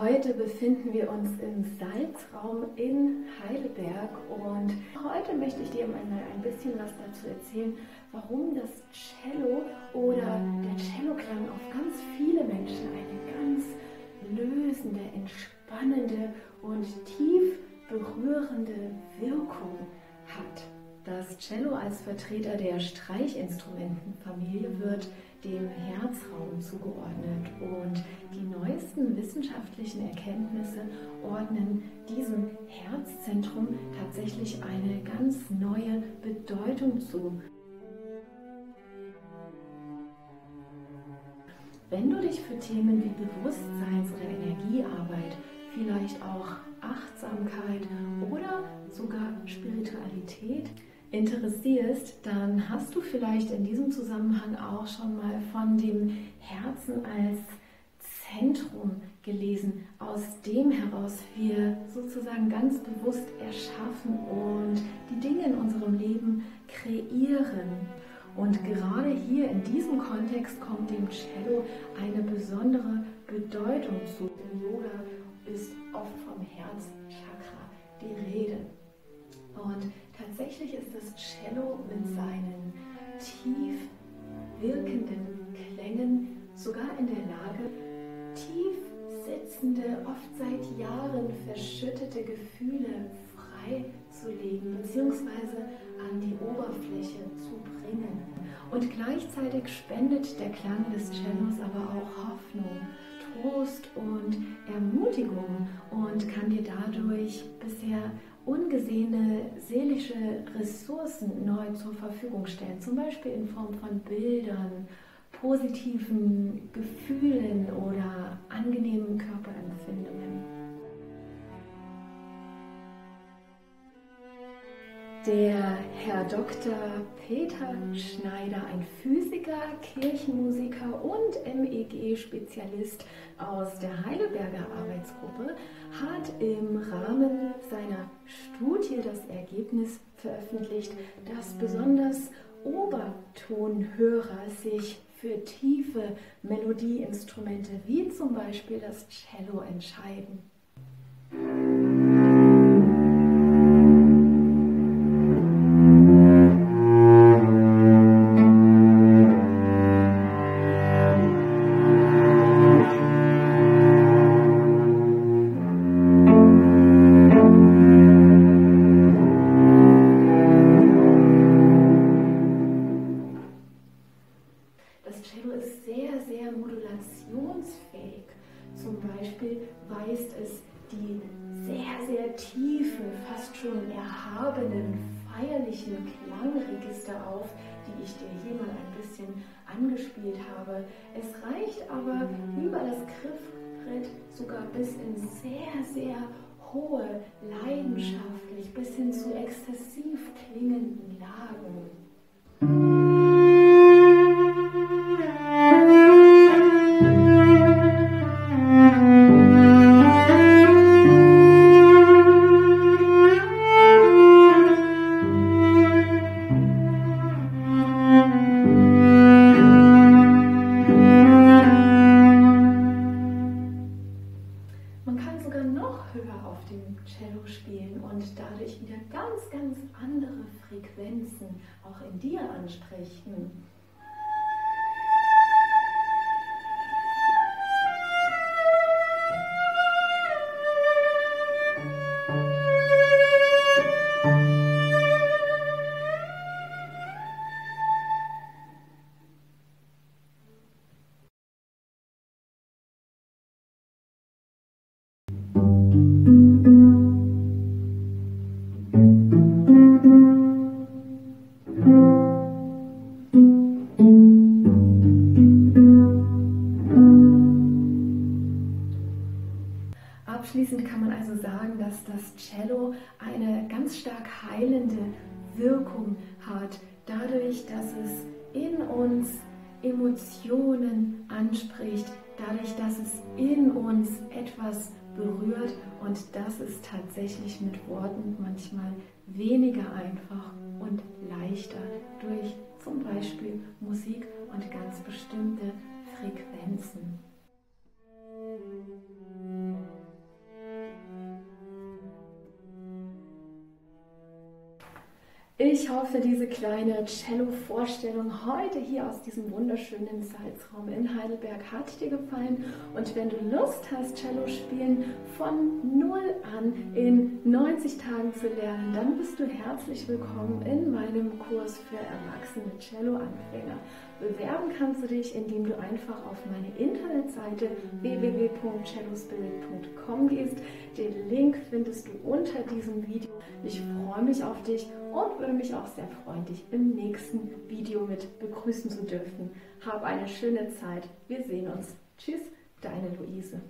Heute befinden wir uns im Salzraum in Heidelberg und heute möchte ich dir mal ein bisschen was dazu erzählen, warum das Cello oder der Celloklang auf ganz viele Menschen eine ganz lösende, entspannende und tief berührende Wirkung hat. Das Cello als Vertreter der Streichinstrumentenfamilie wird dem Herzraum zugeordnet und die neuesten wissenschaftlichen Erkenntnisse ordnen diesem Herzzentrum tatsächlich eine ganz neue Bedeutung zu. Wenn du dich für Themen wie Bewusstseins- oder Energiearbeit, vielleicht auch Achtsamkeit oder sogar Spiritualität interessierst, dann hast du vielleicht in diesem Zusammenhang auch schon mal von dem Herzen als Zentrum gelesen, aus dem heraus wir sozusagen ganz bewusst erschaffen und die Dinge in unserem Leben kreieren. Und gerade hier in diesem Kontext kommt dem Cello eine besondere Bedeutung zu. Im Yoga tatsächlich ist das Cello mit seinen tief wirkenden Klängen sogar in der Lage, tief sitzende, oft seit Jahren verschüttete Gefühle freizulegen bzw. an die Oberfläche zu bringen. Und gleichzeitig spendet der Klang des Cellos aber auch Hoffnung, Trost und Ermutigung und kann dir dadurch bisher ungesehene seelische Ressourcen neu zur Verfügung stellen, zum Beispiel in Form von Bildern, positiven Gefühlen oder angenehmen Körperempfindungen. Der Herr Dr. Peter Schneider, ein Physiker, Kirchenmusiker und MEG-Spezialist aus der Heidelberger Arbeitsgruppe, hat im Rahmen seiner Studie das Ergebnis veröffentlicht, dass besonders Obertonhörer sich für tiefe Melodieinstrumente wie zum Beispiel das Cello entscheiden. Modulationsfähig. Zum Beispiel weist es die sehr, sehr tiefen, fast schon erhabenen, feierlichen Klangregister auf, die ich dir hier mal ein bisschen angespielt habe. Es reicht aber über das Griffbrett sogar bis in sehr, sehr hohe, leidenschaftlich, bis hin zu exzessiv klingenden Lagen. Dadurch wieder ganz, ganz andere Frequenzen auch in dir ansprechen. Das Cello eine ganz stark heilende Wirkung hat, dadurch, dass es in uns Emotionen anspricht, dadurch, dass es in uns etwas berührt und das ist tatsächlich mit Worten manchmal weniger einfach und leichter durch zum Beispiel Musik und ganz bestimmte Frequenzen. Ich hoffe, diese kleine Cello-Vorstellung heute hier aus diesem wunderschönen Salzraum in Heidelberg hat dir gefallen. Und wenn du Lust hast, Cello spielen von null an in 90 Tagen zu lernen, dann bist du herzlich willkommen in meinem Kurs für erwachsene Cello-Anfänger. Bewerben kannst du dich, indem du einfach auf meine Internetseite www.cellospirit.com gehst. Den Link findest du unter diesem Video. Ich freue mich auf dich und würde mich auch sehr freuen, dich im nächsten Video mit begrüßen zu dürfen. Hab eine schöne Zeit. Wir sehen uns. Tschüss, deine Luise.